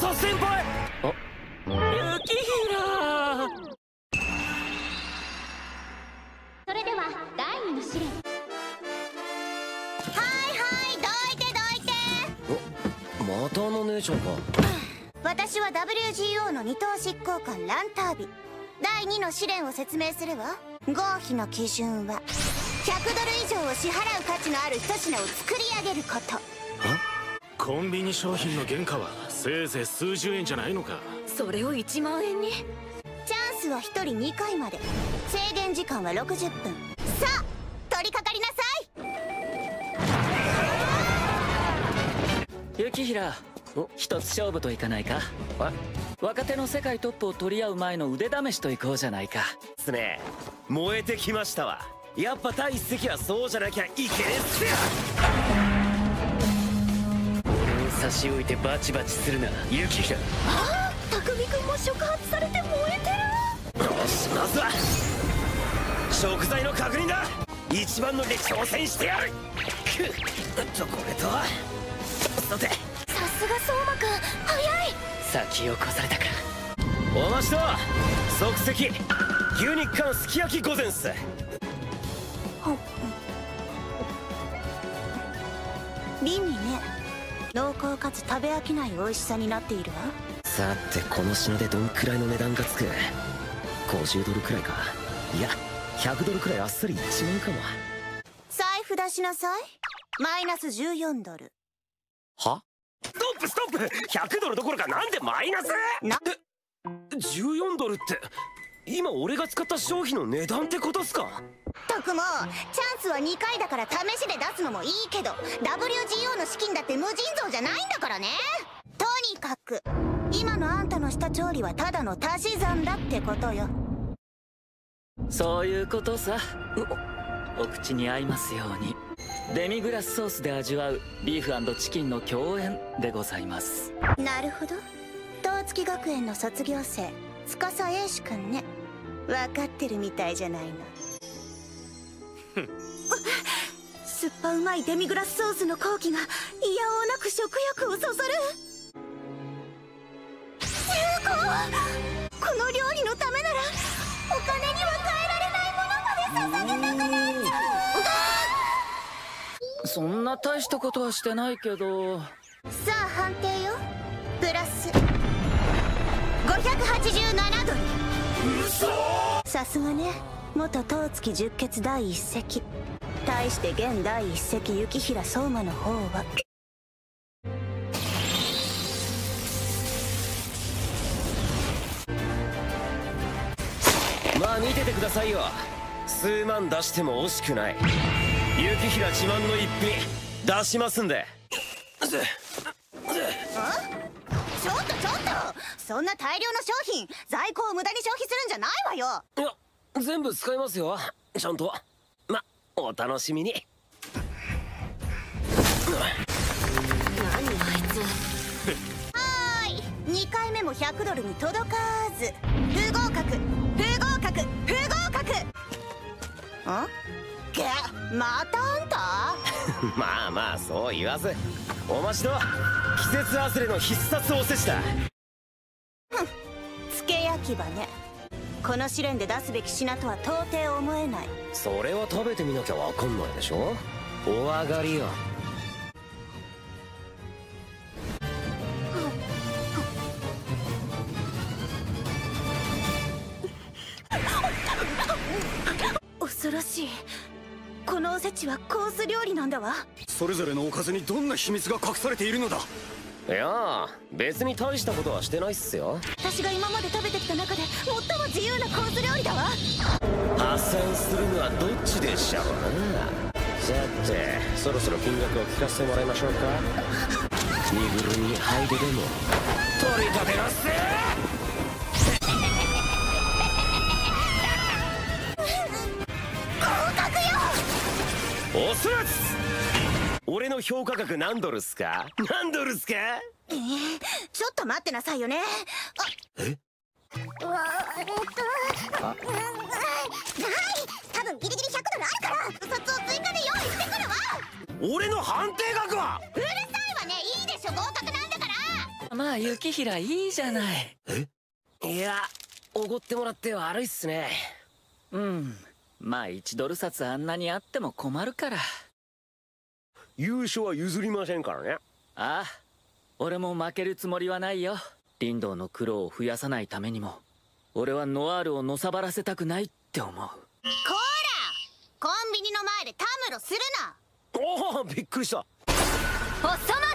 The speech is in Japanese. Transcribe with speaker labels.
Speaker 1: 沢先輩。あ。雪平。
Speaker 2: それでは第二の試練。
Speaker 3: はいはいどいてどいて。
Speaker 1: またあの姉ちゃんか。
Speaker 3: 私は WGO の二等執行官ランタービ。第2の試練を説明するわ。合否の基準は。100ドル以上を支払う価値のある一品を作り上げること
Speaker 4: コンビニ商品の原価はせいぜい数十円じゃないのか？
Speaker 5: それを1万円に？
Speaker 3: チャンスは1人2回まで。制限時間は60分。さあ取り掛かりなさ
Speaker 6: い！雪平一つ勝負といかないか？若手の世界トップを取り合う前の腕試しといこうじゃないか。
Speaker 1: すね燃えてきましたわ。やっぱ第一席はそうじゃなきゃいけねえっすよ
Speaker 6: 差し置いてバチバチするな雪平
Speaker 5: ああ匠君も触発されて燃えてる。
Speaker 1: よしまずは。食材の確認だ。一番乗りで挑戦してやる。くっ。とこれとさて。
Speaker 5: さすが相馬くん。早い。
Speaker 6: 先を越されたか。
Speaker 1: お待ちと即席。牛肉缶すき焼き御膳っす
Speaker 3: 美味ね濃厚かつ食べ飽きない美味しさになっているわ。
Speaker 1: さてこの品でどんくらいの値段がつく？50ドルくらいか。いや100ドルくらいあっさり1万かも。
Speaker 3: 財布出しなさい。マイナス14ドル。
Speaker 1: は？ストップストップ！100ドルどころかなんでマイナス？
Speaker 3: な
Speaker 1: え14ドルって今俺が使った商品の値段ってことっすか？
Speaker 3: たくもチャンスは2回だから試しで出すのもいいけど WGO の資金だって無尽蔵じゃないんだからね。とにかく今のあんたのした調理はただの足し算だってことよ。
Speaker 6: そういうことさ。お口に合いますように。デミグラスソースで味わうビーフチキンの共演でございます。
Speaker 3: なるほど。東月学園の卒業生司英志くんね分かってるみたいじゃないの。酸っぱうまいデミグラスソースの好機がいやおうなく食欲をそそる。この料理のためならお金には変えられないものまで捧げたくなっちゃう。
Speaker 6: そんな大したことはしてないけど。
Speaker 3: さあ判定よ。プラスさすがね。元東月十傑第一席。対して現第一席雪平相馬の方は。
Speaker 1: まあ見ててくださいよ。数万出しても惜しくない。雪平自慢の一品出しますんで。
Speaker 3: そんな大量の商品在庫を無駄に消費するんじゃないわよ。
Speaker 1: いや全部使いますよ。ちゃんと。まお楽しみに。
Speaker 5: 何あいつ
Speaker 3: はーい2回目も100ドルに届かず。不合格不合格不合格。んげまたあんた？
Speaker 1: まあまあそう言わず。お待ちと季節外れの必殺おせちだ
Speaker 3: き場ね。この試練で出すべき品とは到底思えない。
Speaker 1: それは食べてみなきゃわかんないでしょ？お上がりよ。
Speaker 3: 恐ろしい。このおせちはコース料理なんだわ。
Speaker 4: それぞれのおかずにどんな秘密が隠されているのだ？
Speaker 1: いやあ別に大したことはしてないっすよ。
Speaker 3: 私が今まで食べてきた中で最も自由なコース料理だわ。
Speaker 1: 発散するのはどっちでしょうな。さてそろそろ金額を聞かせてもらいましょうか。身ぐるみハイででも。取り立てなっせおそらつ！俺の評価額何ドルっすか？何ドルっすか？
Speaker 3: えー、ちょっと待ってなさいよね。あ
Speaker 1: え？
Speaker 3: うわえっとはい！多分ギリギリ100ドルあるから札を追加で用意してくるわ。
Speaker 1: 俺の判定額は？
Speaker 3: うるさいわねいいでしょ合格なんだから。
Speaker 6: まあ雪平いいじゃない。
Speaker 1: いやおごってもらって悪いっすね。
Speaker 6: うん。まあ1ドル札あんなにあっても困るから
Speaker 1: 優勝は譲りませんからね。
Speaker 6: ああ俺も負けるつもりはないよ。林道の苦労を増やさないためにも。俺はノワールをのさばらせたくないって思う。
Speaker 3: こーらコンビニの前でたむろするな。
Speaker 1: おおびっくりした。
Speaker 3: 細松